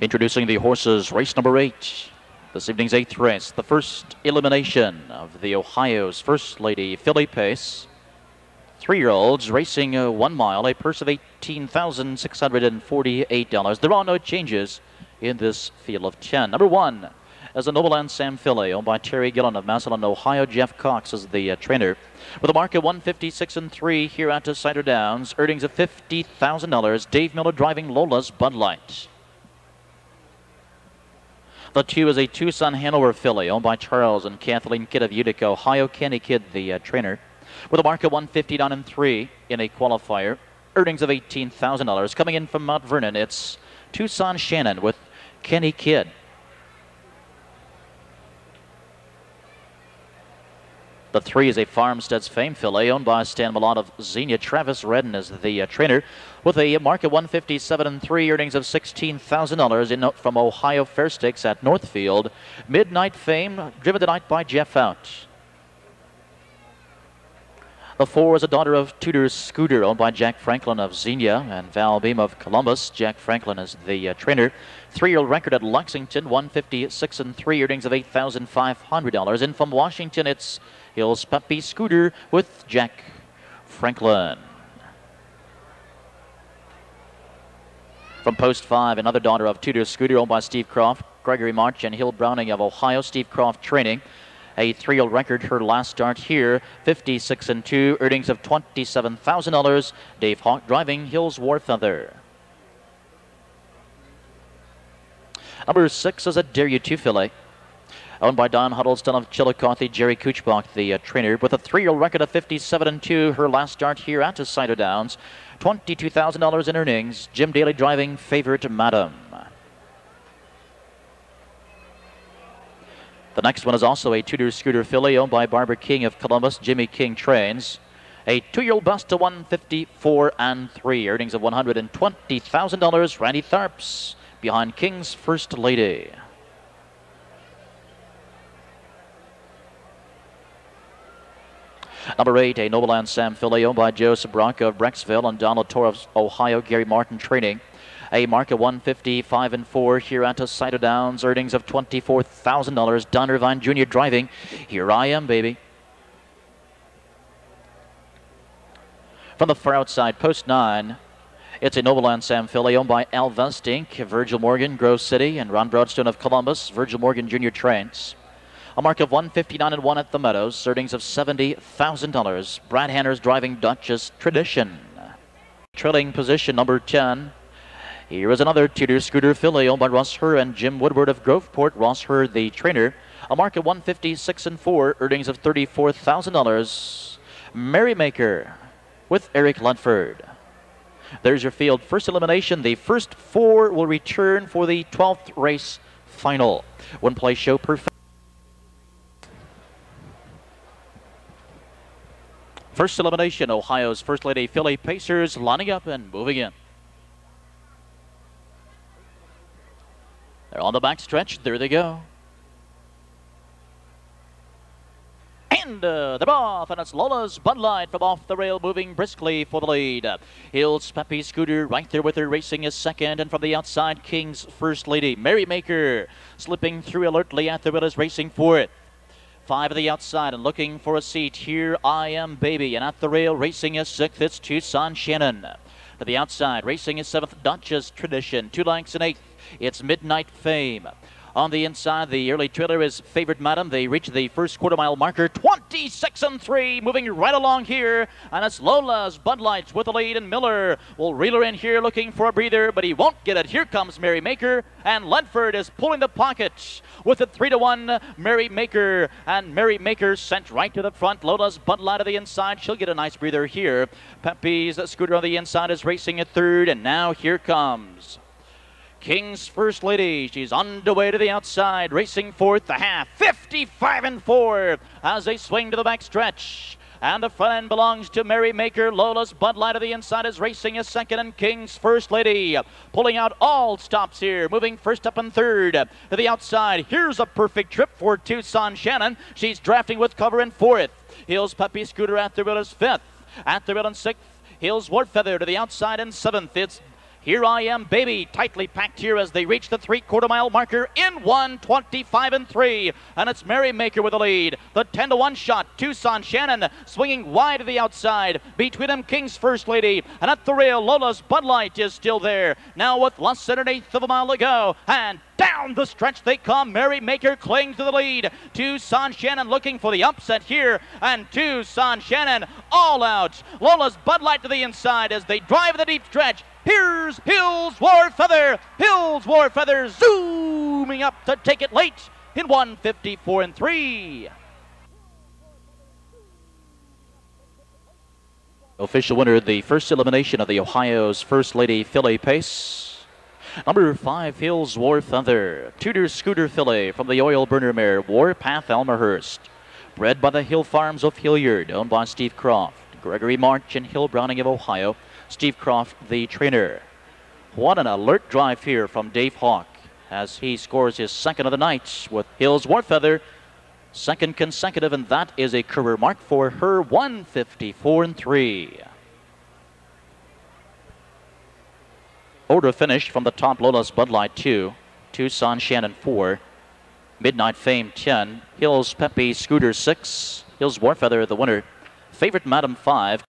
Introducing the horses, race number eight. This evening's eighth race, the first elimination of the Ohio's First Lady Filly Pace. Three-year-olds racing uh, one mile, a purse of $18,648. There are no changes in this field of 10. Number one is a Nobleland Sam Filly, owned by Terry Gillen of Massillon, Ohio. Jeff Cox is the uh, trainer. With a mark of 156 and 3 here at Scioto Downs, earnings of $50,000. Dave Miller driving Lola's Bud Light. The two is a Tucson Hanover filly owned by Charles and Kathleen Kidd of Utica, Ohio. Kenny Kidd, the uh, trainer, with a mark of 159 and 3 in a qualifier. Earnings of $18,000. Coming in from Mount Vernon, it's Tucson Shannon with Kenny Kidd. The three is a Farmstead's Fame filly owned by Stan Malott of Xenia. Travis Redden is the uh, trainer with a market 157 and three earnings of $16,000 in from Ohio Fair Stakes at Northfield. Midnight Fame driven tonight by Jeff Out. The four is a daughter of Tudor Scooter, owned by Jack Franklin of Xenia and Val Beam of Columbus. Jack Franklin is the uh, trainer. Three-year-old record at Lexington, 156 and three earnings of $8,500. In from Washington, it's Hills Puppy Scooter with Jack Franklin. From post five, another daughter of Tudor Scooter owned by Steve Croft, Gregory March, and Hill Browning of Ohio. Steve Croft training. A three-year record, her last start here, 56 and 2, earnings of $27,000. Dave Hawk driving Hills War Feather. Number six is a Dare You to fillet owned by Don Huddleston of Chillicothe, Jerry Kuchbach, the uh, trainer, with a three-year record of 57 and 2. Her last start here at Scioto Downs, $22,000 in earnings. Jim Daly driving favorite Madam. The next one is also a Tudor Scooter filly owned by Barbara King of Columbus. Jimmy King trains. A two-year-old bust to 154 and 3. Earnings of $120,000. Randy Tharps behind King's First Lady. Number eight, a Nobleland Sam filly owned by Joseph Bronco of Brecksville and Donald Torres, Ohio. Gary Martin training. A mark of 155 and 4 here at Scioto Downs. Earnings of $24,000. Don Irvine Jr. driving. Here I am, baby. From the far outside, post nine, it's a Nobleland Sam filly owned by Al Vestink, Virgil Morgan, Grove City, and Ron Broadstone of Columbus. Virgil Morgan Jr. trains. A mark of 159 and 1 at the Meadows, earnings of $70,000. Brad Hanner's driving Duchess Tradition. Trailing position number 10. Here is another Tudor Scooter filly owned by Ross Herr and Jim Woodward of Groveport. Ross Herr, the trainer. A mark of 156 and 4, earnings of $34,000. Merrymaker with Eric Ledford. There's your field. First elimination. The first four will return for the 12th race final. One play show perfect. First elimination, Ohio's First Lady Filly Pacers lining up and moving in. They're on the back stretch. There they go. And uh, they're off, and it's Lola's Bud Light from off the rail, moving briskly for the lead. Hills Peppy Scooter right there with her, racing a second, and from the outside, King's First Lady. Merrymaker slipping through alertly at the wheel is racing for it. Five of the outside and looking for a seat. Here I am, baby. And at the rail, racing is sixth. It's Tucson Shannon. To the outside, racing is seventh. Duchess Tradition. Two lengths and eighth. It's Midnight Fame. On the inside, the early trailer is favored Madam. They reach the first quarter mile marker, 26 and 3, moving right along here. And it's Lola's Bud Lights with the lead, and Miller will reel her in here looking for a breather, but he won't get it. Here comes Merrymaker, and Ledford is pulling the pocket with a 3 to 1 Merrymaker. And Merrymaker sent right to the front. Lola's Bud Light to the inside. She'll get a nice breather here. Pepe's scooter on the inside is racing at third, and now here comes. King's First Lady. She's underway to the outside, racing fourth, the half, 55 and 4 as they swing to the back stretch. And the front end belongs to Merrymaker. Lola's Bud Light of the inside is racing a second, and King's First Lady pulling out all stops here, moving first up and third to the outside. Here's a perfect trip for Tucson Shannon. She's drafting with cover in fourth. Hills Puppy Scooter at the wheel is fifth. At the wheel in sixth. Hills War Feather to the outside in seventh. It's Here I am, baby, tightly packed here as they reach the three quarter mile marker in 125 and 3. And it's Merrymaker with the lead. The 10 to 1 shot, Tucson Shannon swinging wide to the outside. Between them, King's First Lady. And at the rail, Lola's Bud Light is still there. Now with less than an eighth of a mile to go. And down the stretch they come. Merrymaker clings to the lead. Tucson Shannon looking for the upset here. And Tucson Shannon all out. Lola's Bud Light to the inside as they drive the deep stretch. Here's Hills War Feather. Hills War Feather zooming up to take it late in 154 and 3. Official winner, the first elimination of the Ohio's First Lady Filly Pace. Number five, Hills War Feather. Tudor Scooter Filly from the oil burner mare Warpath Elmerhurst. Bred by the Hill Farms of Hilliard, owned by Steve Croft, Gregory March, and Hill Browning of Ohio. Steve Croft, the trainer. What an alert drive here from Dave Hawk as he scores his second of the night with Hills War Feather. Second consecutive, and that is a career mark for her 154 and 3. Order finish from the top Lola's Bud Light 2, Tucson Shannon 4, Midnight Fame 10, Hills Peppy Scooter 6, Hills War Feather the winner, Favorite Madam 5.